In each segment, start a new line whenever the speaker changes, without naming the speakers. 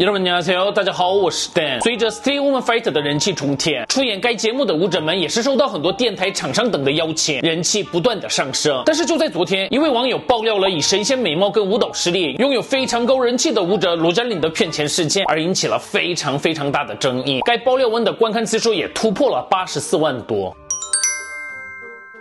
朋友们，大家好，我是 Dan。随着《Stay Woman Fighter》的人气冲天，出演该节目的舞者们也是受到很多电台、厂商等的邀请，人气不断的上升。但是就在昨天，一位网友爆料了以神仙美貌跟舞蹈实力拥有非常高人气的舞者罗占领的骗钱事件，而引起了非常非常大的争议。该爆料文的观看次数也突破了八十四万多。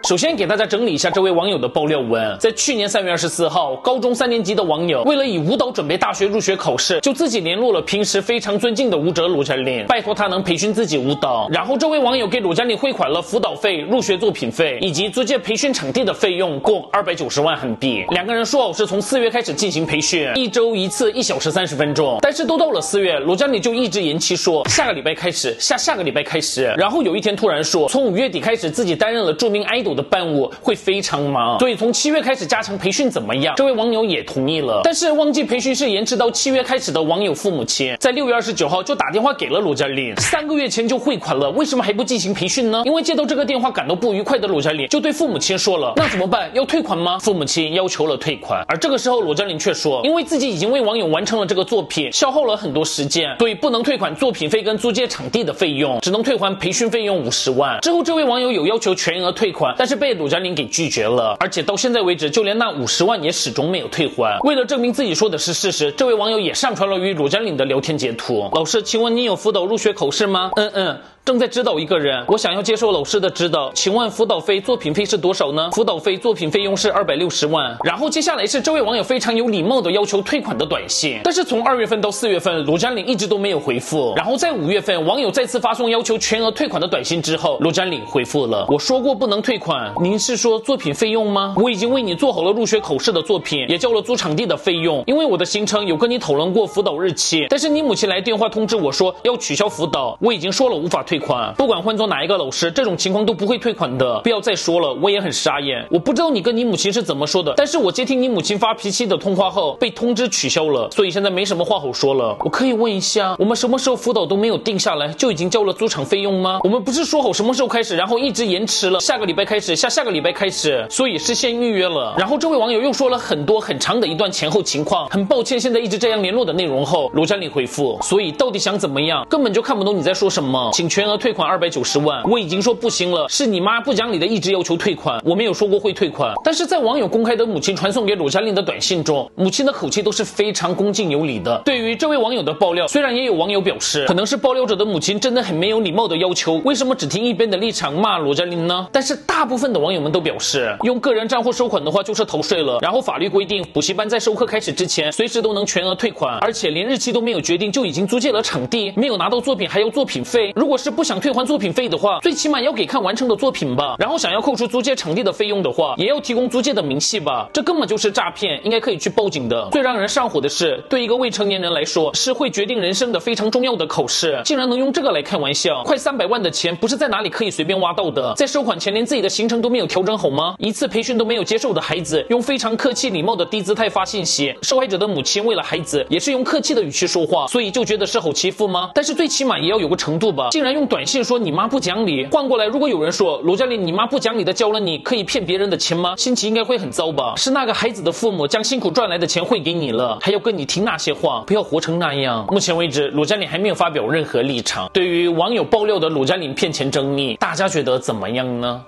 首先给大家整理一下这位网友的爆料文。在去年三月二十四号，高中三年级的网友为了以舞蹈准备大学入学考试，就自己联络了平时非常尊敬的舞者鲁占领，拜托他能培训自己舞蹈。然后这位网友给鲁佳丽汇款了辅导费、入学作品费以及租借培训场地的费用，共二百九十万韩币。两个人说好是从四月开始进行培训，一周一次，一小时三十分钟。但是都到了四月，鲁佳丽就一直延期说下个礼拜开始，下下个礼拜开始。然后有一天突然说，从五月底开始自己担任了著名 idol。的伴舞会非常忙，所以从七月开始加强培训怎么样？这位网友也同意了。但是忘记培训是延迟到七月开始的网友父母亲，在六月二十九号就打电话给了鲁占领，三个月前就汇款了，为什么还不进行培训呢？因为接到这个电话感到不愉快的鲁占领就对父母亲说了，那怎么办？要退款吗？父母亲要求了退款，而这个时候鲁占领却说，因为自己已经为网友完成了这个作品，消耗了很多时间，所以不能退款作品费跟租借场地的费用，只能退还培训费用五十万。之后这位网友有要求全额退款，但是被鲁占领给拒绝了，而且到现在为止，就连那五十万也始终没有退还。为了证明自己说的是事实，这位网友也上传了与鲁占领的聊天截图。老师，请问你有辅导入学考试吗？嗯嗯。正在指导一个人，我想要接受老师的指导，请问辅导费、作品费是多少呢？辅导费、作品费用是二百六十万。然后接下来是这位网友非常有礼貌的要求退款的短信，但是从二月份到四月份，卢占领一直都没有回复。然后在五月份，网友再次发送要求全额退款的短信之后，卢占领回复了，我说过不能退款，款您是说作品费用吗？我已经为你做好了入学考试的作品，也交了租场地的费用，因为我的行程有跟你讨论过辅导日期，但是你母亲来电话通知我说要取消辅导，我已经说了无法退。款不管换做哪一个老师，这种情况都不会退款的。不要再说了，我也很傻眼。我不知道你跟你母亲是怎么说的，但是我接听你母亲发脾气的通话后，被通知取消了，所以现在没什么话好说了。我可以问一下，我们什么时候辅导都没有定下来，就已经交了租场费用吗？我们不是说好什么时候开始，然后一直延迟了，下个礼拜开开始，下下个礼拜开始，所以是先预约了。然后这位网友又说了很多很长的一段前后情况，很抱歉现在一直这样联络的内容后，罗嘉玲回复，所以到底想怎么样，根本就看不懂你在说什么，请全。额退款二百九十万，我已经说不行了，是你妈不讲理的，一直要求退款，我没有说过会退款。但是在网友公开的母亲传送给罗嘉玲的短信中，母亲的口气都是非常恭敬有礼的。对于这位网友的爆料，虽然也有网友表示，可能是爆料者的母亲真的很没有礼貌的要求，为什么只听一边的立场骂罗嘉玲呢？但是大部分的网友们都表示，用个人账户收款的话就是逃税了。然后法律规定，补习班在授课开始之前，随时都能全额退款，而且连日期都没有决定就已经租借了场地，没有拿到作品还要作品费。如果是不想退还作品费的话，最起码要给看完成的作品吧。然后想要扣除租借场地的费用的话，也要提供租借的明细吧。这根本就是诈骗，应该可以去报警的。最让人上火的是，对一个未成年人来说，是会决定人生的非常重要的考试，竟然能用这个来开玩笑。快三百万的钱，不是在哪里可以随便挖到的。在收款前，连自己的行程都没有调整好吗？一次培训都没有接受的孩子，用非常客气礼貌的低姿态发信息。受害者的母亲为了孩子，也是用客气的语气说话，所以就觉得是好欺负吗？但是最起码也要有个程度吧。竟然用短信。说你妈不讲理，换过来，如果有人说罗占领你妈不讲理的教了你可以骗别人的钱吗？心情应该会很糟吧？是那个孩子的父母将辛苦赚来的钱汇给你了，还要跟你听那些话，不要活成那样。目前为止，罗占领还没有发表任何立场。对于网友爆料的罗占领骗钱争议，大家觉得怎么样呢？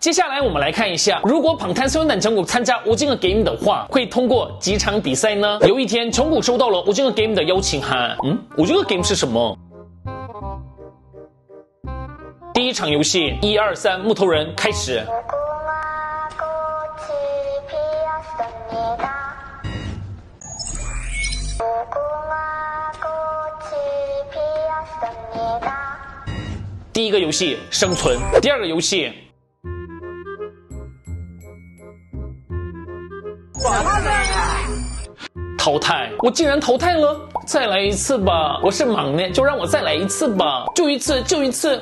接下来我们来看一下，如果庞坦孙等成谷参加无尽的 game 的话，会通过几场比赛呢？有一天，成谷收到了无尽的 game 的邀请函。嗯，无尽的 game 是什么？第一场游戏，一二三，木头人开始。第一个游戏生存，第二个游戏淘汰。我竟然淘汰了！再来一次吧，我是莽呢，就让我再来一次吧，就一次，就一次。